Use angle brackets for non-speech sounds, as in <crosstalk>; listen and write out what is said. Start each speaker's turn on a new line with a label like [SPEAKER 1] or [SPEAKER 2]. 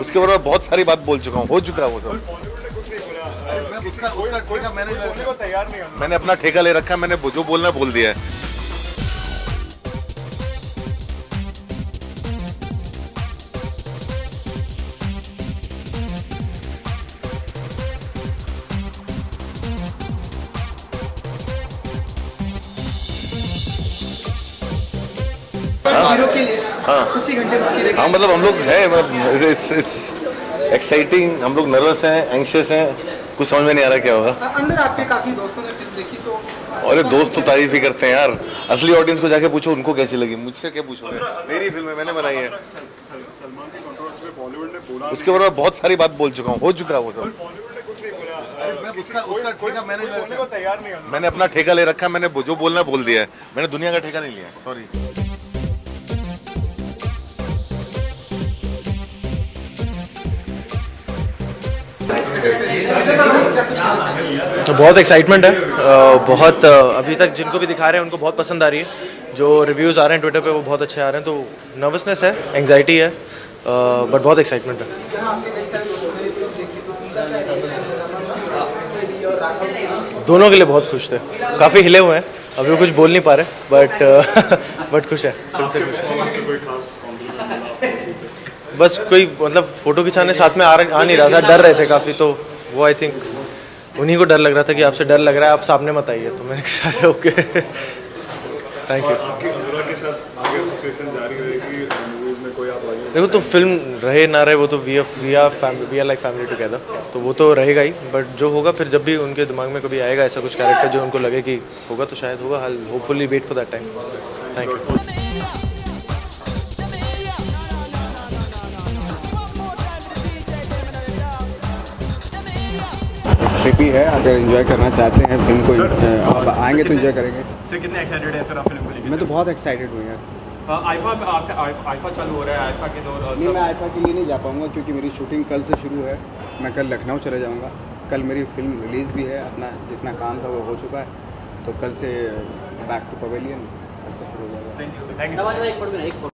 [SPEAKER 1] उसके बारे में बहुत सारी बात बोल चुका हूँ हो चुका है वो सब। मैंने अपना ठेका ले रखा है मैंने जो बोलना बोल दिया है।
[SPEAKER 2] हीरो के लिए। कुछ ही घंटे बाकी रह
[SPEAKER 1] हाँ मतलब हम लोग है एक्साइटिंग हम लोग नर्वस हैं एंशियस हैं कुछ समझ में नहीं आ रहा क्या होगा।
[SPEAKER 2] अंदर आपके काफ़ी दोस्तों ने देखी तो
[SPEAKER 1] अरे दोस्त तो तारीफ़ ही करते हैं यार। असली ऑडियंस को जाके पूछो उनको कैसी लगी मुझसे क्या पूछोगे? मेरी फ़िल्म है मैंने बनाई है।
[SPEAKER 3] सलमान की कंट्रोवर्सी में बॉलीवुड ने बोला
[SPEAKER 1] उसके बारे में बहुत सारी बात बोल चुका हूँ हो चुका है वो सब।
[SPEAKER 3] बॉलीवुड ने कुछ नहीं बोला।
[SPEAKER 1] उसका उसका मैंने मैंने अपना ठेका ले रखा है मैंने जो बोलना बोल दिया है। मैंने दुनिया का ठेका नहीं लिया सॉरी
[SPEAKER 4] तो बहुत एक्साइटमेंट है। बहुत अभी तक जिनको भी दिखा रहे हैं, उनको बहुत पसंद आ रही है। जो रिव्यूज़ आ रहे हैं ट्विटर पे, वो बहुत अच्छे आ रहे हैं तो नर्वसनेस है एंग्जाइटी है बट बहुत एक्साइटमेंट है। दोनों के लिए बहुत खुश थे। काफ़ी हिले हुए हैं, अभी वो कुछ बोल नहीं पा रहे बट बट <laughs> खुश है से खुश है। बस कोई मतलब फ़ोटो खिंचाने साथ में आ, रहा- आ नहीं रहा था डर रहे थे काफ़ी तो वो आई थिंक उन्हीं को डर लग रहा था कि आपसे डर लग रहा है आप सामने मत आइए तो मैंने कहा ओके थैंक यू देखो तो फ़िल्म रहे ना रहे वो तो we we are family we are like family together तो वो तो रहेगा ही बट जो होगा फिर जब भी उनके दिमाग में कभी आएगा ऐसा कुछ कैरेक्टर जो उनको लगे कि होगा तो शायद होगा hopefully wait for that time thank you
[SPEAKER 5] trippy है अगर एंजॉय करना चाहते हैं फ़िल्म को आप आएँगे तो एंजॉय करेंगे।
[SPEAKER 6] सर कितने एक्साइटेड हैं सर आप फ़िल्म को लेकर
[SPEAKER 5] मैं तो बहुत एक्साइटेड हूँ यार।
[SPEAKER 6] आईफा आईफा चालू हो रहा है आईफा के दौर
[SPEAKER 5] नहीं मैं आईफा के लिए नहीं जा पाऊँगा क्योंकि मेरी शूटिंग कल से शुरू है। मैं कल लखनऊ चले जाऊँगा। कल मेरी फ़िल्म रिलीज़ भी है अपना जितना काम था वो हो चुका है। तो कल से बैक टू पवेलियन कल से शुरू हो जाएगा।
[SPEAKER 6] Thank you